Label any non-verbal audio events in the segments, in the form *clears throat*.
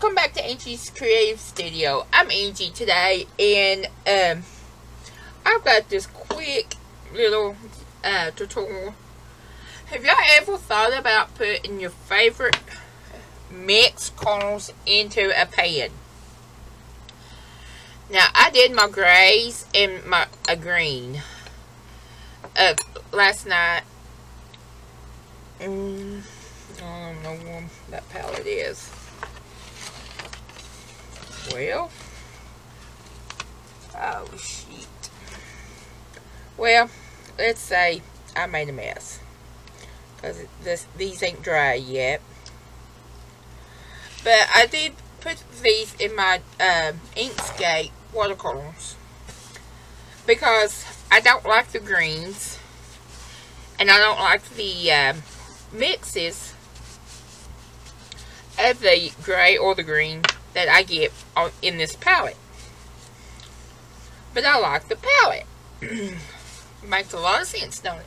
welcome back to Angie's Creative Studio. I'm Angie today, and um, I've got this quick little uh, tutorial. Have y'all ever thought about putting your favorite mixed colors into a pan? Now, I did my grays and my a green uh, last night. Mm, I don't know what that palette is. Well, oh shit. Well, let's say I made a mess. Because these ain't dry yet. But I did put these in my uh, Inktense watercolors. Because I don't like the greens. And I don't like the uh, mixes of the gray or the green that I get on, in this palette. But I like the palette. *clears throat* Makes a lot of sense, don't it?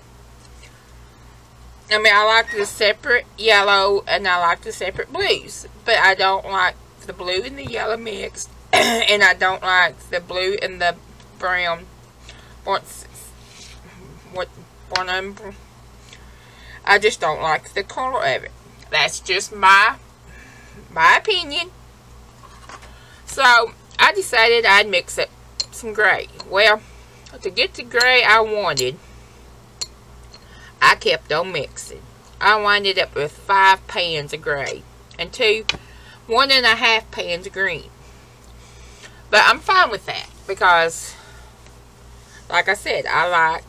I mean, I like the separate yellow and I like the separate blues. But I don't like the blue and the yellow mixed. *clears throat* and I don't like the blue and the brown. What's what? One I just don't like the color of it. That's just my my opinion. So, I decided I'd mix up some gray. Well, to get the gray I wanted, I kept on mixing. I winded up with five pans of gray and two, one and a half pans of green. But I'm fine with that because, like I said, I like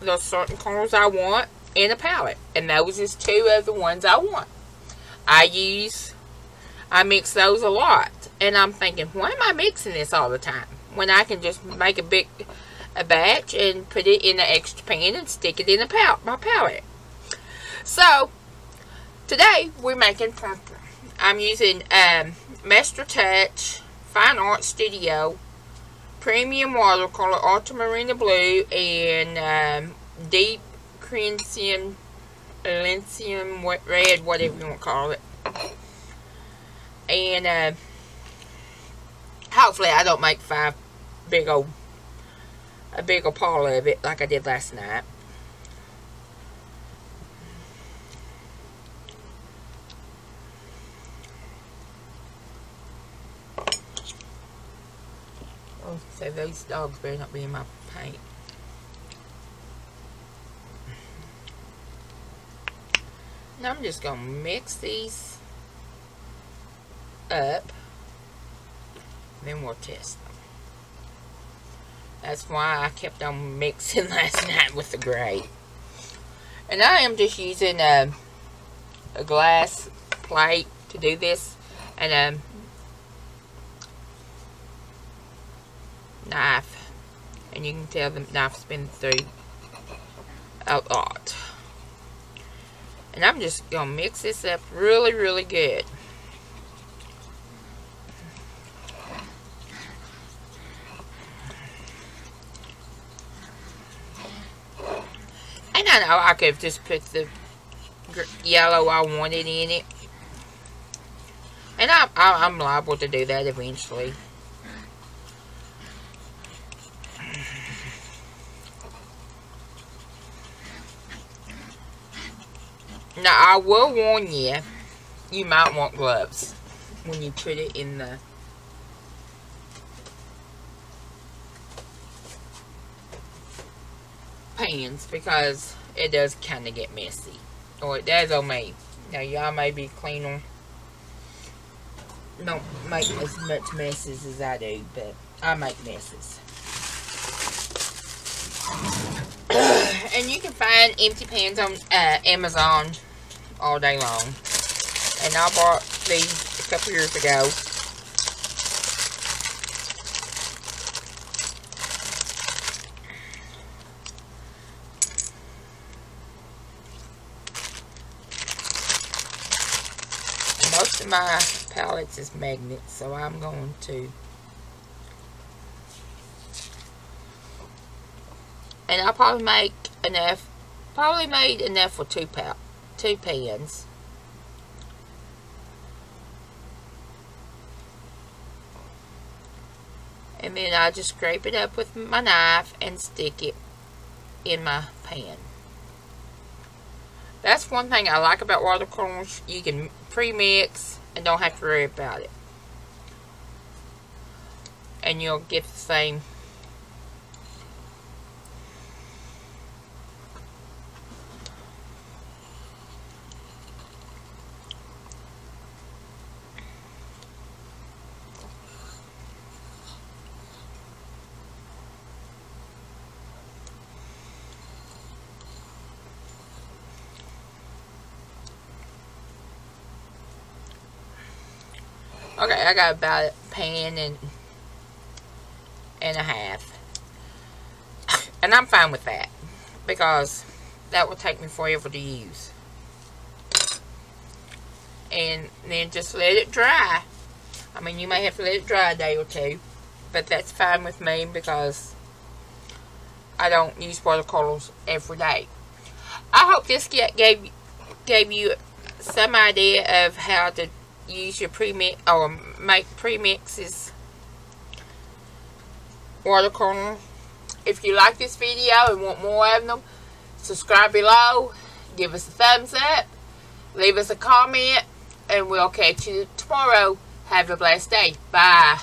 the certain colors I want in a palette. And those is two of the ones I want. I use, I mix those a lot. And I'm thinking, why am I mixing this all the time? When I can just make a big a batch and put it in an extra pan and stick it in a pal my palette. So, today we're making purple. I'm using um, Master Touch Fine Art Studio Premium Watercolor Ultramarine Blue and um, Deep Crimson Linseum Red, whatever you want to call it. And uh, hopefully I don't make five big old a big old pile of it like I did last night. Oh, so those dogs better not be in my paint. Now I'm just going to mix these up. Then we'll test them. That's why I kept on mixing *laughs* last night with the gray. And I am just using a, a glass plate to do this. And a knife. And you can tell the knife's been through a lot. And I'm just going to mix this up really, really good. I know I could have just put the yellow I wanted in it. And I'm, I'm liable to do that eventually. Now, I will warn you, you might want gloves when you put it in the because it does kind of get messy. Or it does on me. Now, y'all may be cleaner. Don't make as much messes as I do, but I make messes. *coughs* and you can find empty pans on uh, Amazon all day long. And I bought these a couple years ago. of my palettes is magnet, so I'm going to. And I'll probably make enough, probably made enough for two, pal two pens. And then I just scrape it up with my knife and stick it in my pan. That's one thing I like about watercolors. You can pre-mix and don't have to worry about it. And you'll get the same Okay, I got about a pan and and a half. And I'm fine with that. Because that will take me forever to use. And then just let it dry. I mean, you may have to let it dry a day or two. But that's fine with me because I don't use watercolors every day. I hope this gave, gave you some idea of how to use your premix or make premixes watercolor. If you like this video and want more of them, subscribe below, give us a thumbs up, leave us a comment, and we'll catch you tomorrow. Have a blessed day. Bye.